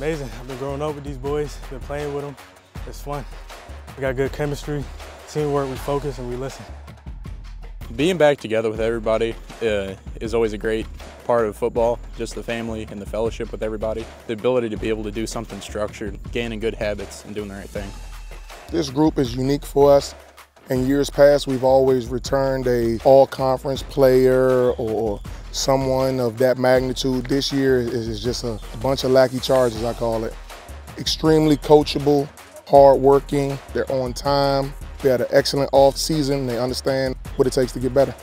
Amazing. I've been growing up with these boys, been playing with them. It's fun. We got good chemistry, teamwork, we focus and we listen. Being back together with everybody uh, is always a great part of football, just the family and the fellowship with everybody. The ability to be able to do something structured, gaining good habits, and doing the right thing. This group is unique for us. In years past, we've always returned a all-conference player or someone of that magnitude. This year is just a, bunch of Lackey Chargers, I call it. Extremely coachable, hardworking, they're on time. They had an excellent off season. They understand what it takes to get better.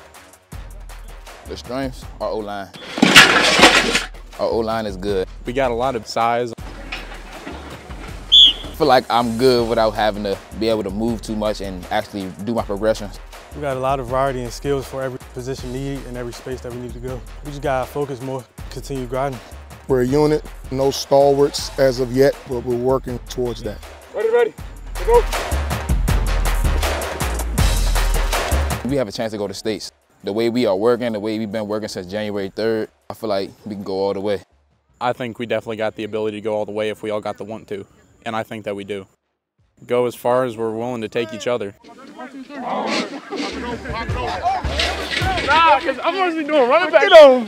The strengths, our O-line. Our O-line is good. We got a lot of size. I feel like I'm good without having to be able to move too much and actually do my progressions. We got a lot of variety and skills for every position needed and every space that we need to go. We just gotta focus more, continue grinding. We're a unit, no stalwarts as of yet, but we're working towards that. Ready, ready, go. We have a chance to go to states. The way we are working, the way we've been working since January 3rd, I feel like we can go all the way. I think we definitely got the ability to go all the way if we all got the want to, and I think that we do. Go as far as we're willing to take each other. Nah, because I'm honestly doing running back. Get on.